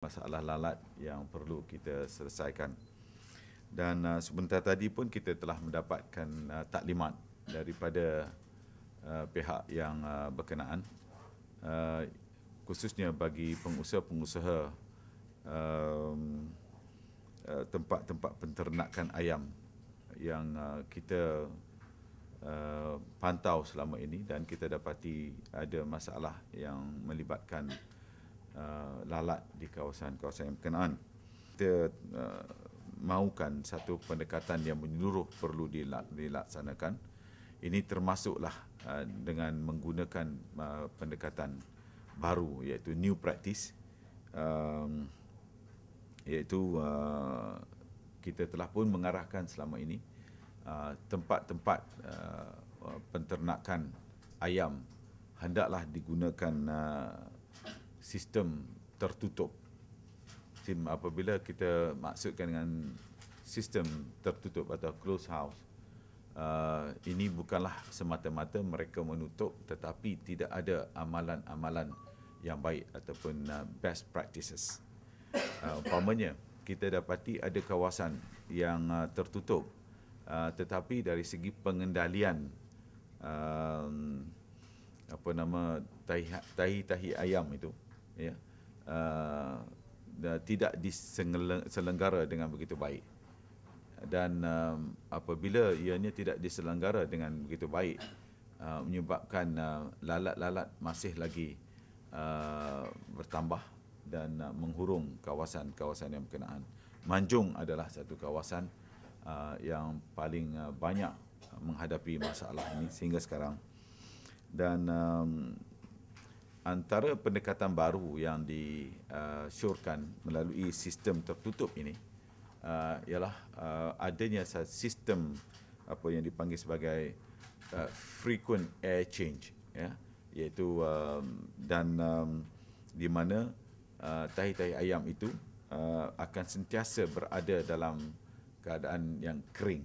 masalah lalat yang perlu kita selesaikan. Dan uh, sebentar tadi pun kita telah mendapatkan uh, taklimat daripada uh, pihak yang uh, berkenaan uh, khususnya bagi pengusaha-pengusaha um, uh, tempat-tempat penternakan ayam yang uh, kita uh, pantau selama ini dan kita dapati ada masalah yang melibatkan Uh, lalat di kawasan-kawasan yang berkenaan. Kita uh, mahukan satu pendekatan yang menyeluruh perlu dilaksanakan. Ini termasuklah uh, dengan menggunakan uh, pendekatan baru iaitu new practice um, iaitu uh, kita telah pun mengarahkan selama ini uh, tempat-tempat uh, penternakan ayam hendaklah digunakan uh, sistem tertutup. Sim apabila kita maksudkan dengan sistem tertutup atau close house, uh, ini bukanlah semata-mata mereka menutup tetapi tidak ada amalan-amalan yang baik ataupun uh, best practices. Uh, umpamanya, kita dapati ada kawasan yang uh, tertutup uh, tetapi dari segi pengendalian uh, apa nama tahi-tahi ayam itu ya. Uh, tidak diselenggara dengan begitu baik. Dan um, apabila ianya tidak diselenggara dengan begitu baik uh, menyebabkan uh, lalat-lalat masih lagi uh, bertambah dan uh, menghurung kawasan-kawasan yang berkenaan. Manjung adalah satu kawasan uh, yang paling uh, banyak menghadapi masalah ini sehingga sekarang. Dan um, antara pendekatan baru yang disyorkan melalui sistem tertutup ini uh, ialah uh, adanya sistem apa yang dipanggil sebagai uh, frequent air change ya. Iaitu um, dan um, di mana uh, tahi-tahi ayam itu uh, akan sentiasa berada dalam keadaan yang kering